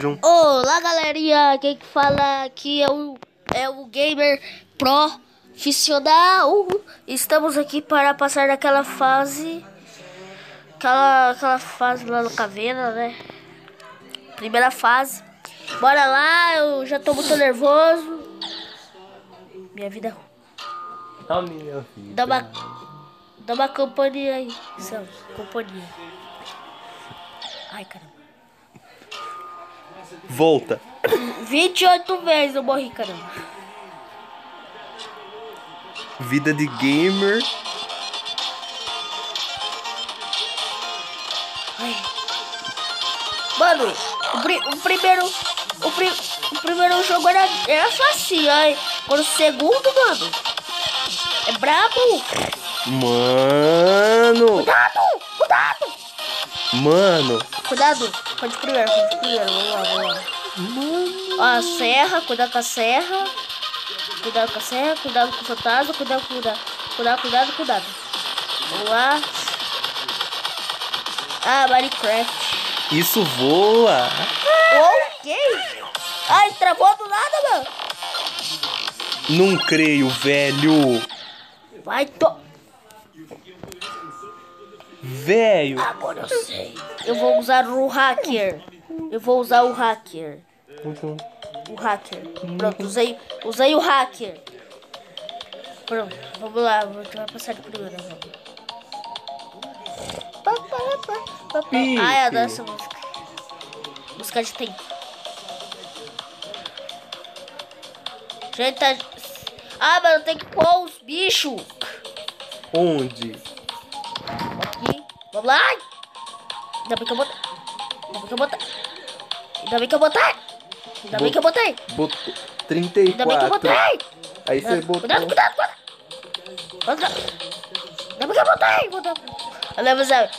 João. Olá, galerinha. Quem que fala aqui é o, é o Gamer Profissional. Estamos aqui para passar daquela fase. Aquela, aquela fase lá no caveira, né? Primeira fase. Bora lá, eu já tô muito nervoso. Minha vida é ruim. A minha filha. Dá uma, dá uma companhia aí, Sam. Companhia. Ai, caramba. Volta. 28 vezes eu morri, caramba. Vida de gamer. Ai. Mano, o, pri- o primeiro. O, pri- o primeiro jogo era, era fácil, ai. Agora o segundo, mano. É brabo. Mano. Mano. Cuidado! Pode primeiro, pode primeiro. Vamos lá, vamos lá. Ó, a serra, cuidado com a serra. Cuidado com a serra, cuidado com o fantasma, cuidado, cuidado. Cuidado, cuidado, cuidado. Vamos lá. Ah, Minecraft. Isso voa. Ok. Ai, travou do nada, mano. Não creio, velho. Vai, to... Velho. Agora eu sei. Eu vou usar o hacker. Eu vou usar o hacker. O hacker. Pronto, usei, usei o hacker. Pronto, vamos lá. Vou passar de primeira. Ai, eu adoro essa música. Música de tempo. Gente, tá... Ah, mano, tem que pôr os bichos. Onde? Vamos lá. Ai. Ainda bem que eu botei. Ainda bem que eu botei. Ainda bem que eu botei. Ainda bem que eu botei. Botou Ainda bem que eu 34. botei. Aí você botou. Cuidado, cuidado, cuidado. Cuidado. Ainda bem que eu botei. Cuidado. Olha, é.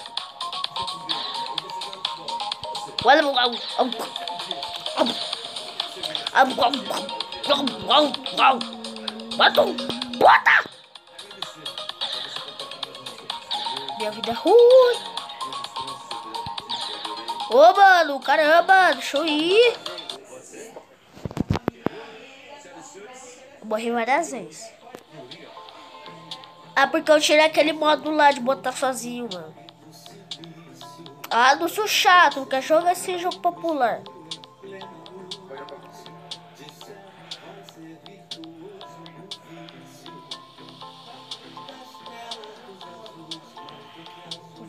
Olha. Bota, bota. Minha vida é ruim. Ô, mano, caramba, deixa eu ir. Eu morri várias vezes. Ah, porque eu tirei aquele modo lá de botar sozinho, mano. Ah, não sou chato, quero jogar esse jogo popular.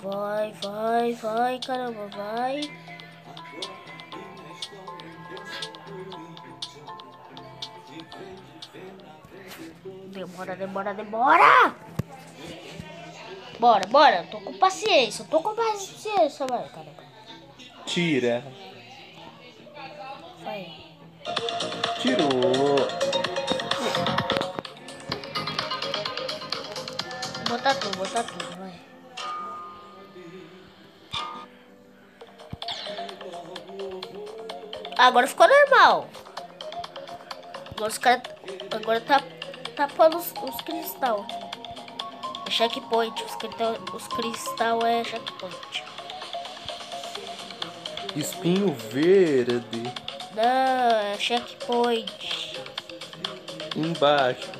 Vai, vai, vai, caramba, vai. Demora, demora, demora! Bora, bora, tô com paciência, tô com paciência, vai, caramba. Tira. Vai. Tirou. Botar tudo, botar tudo, vai. Agora ficou normal. Agora os caras. Agora tá tapando os, os cristal. É checkpoint. Os cristal, os cristal é checkpoint. Espinho verde. Não, é checkpoint. Embaixo.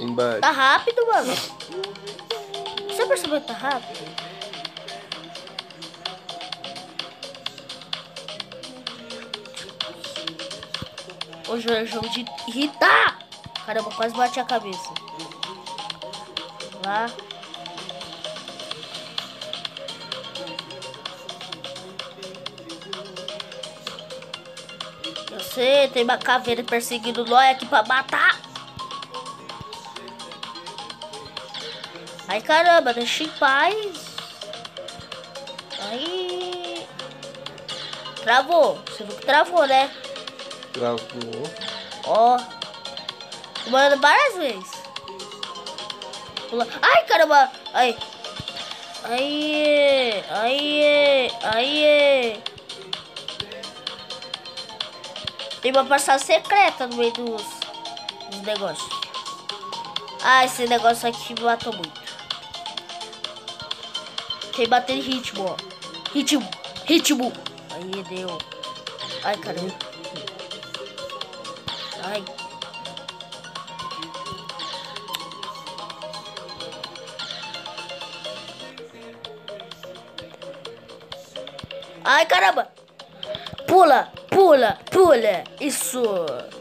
Embaixo. Tá rápido, mano. Você percebeu que tá rápido? Hoje é jogo de irritar. Caramba, quase bate a cabeça. Lá. Eu sei, tem uma caveira perseguindo nós aqui pra matar. Ai caramba, deixa em paz. Aí. Travou. Você viu que travou, né? Travou. Ó. Mano, várias vezes. Ai caramba. Ai. Aí. Aí. Aí. Tem uma passagem secreta no meio dos, dos negócios. Ah, esse negócio aqui me matou muito. Tem bater em ritmo, ó. Ritmo. Ritmo. Aí, deu. Ai, caramba. Ai. Ai, caramba. Pula, pula, pula. Isso,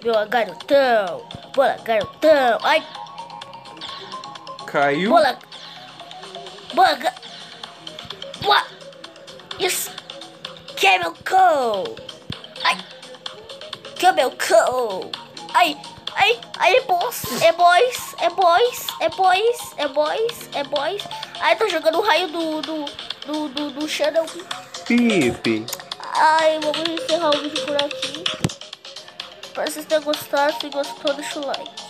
meu garotão. Pula, garotão. Ai, Caiu. pula. Pula. ga- Pula. Isso. Camel Cole. Ai. Camel Cole. Ai, ai, ai, é boss. É boys, é boys, é boys, é boys, é boys. Ai, tô jogando o raio do, do, do, do, do Shadow. Pipe. Ai, vamos encerrar o vídeo por aqui. Espero que vocês tenham gostado. Se gostou, deixa o like.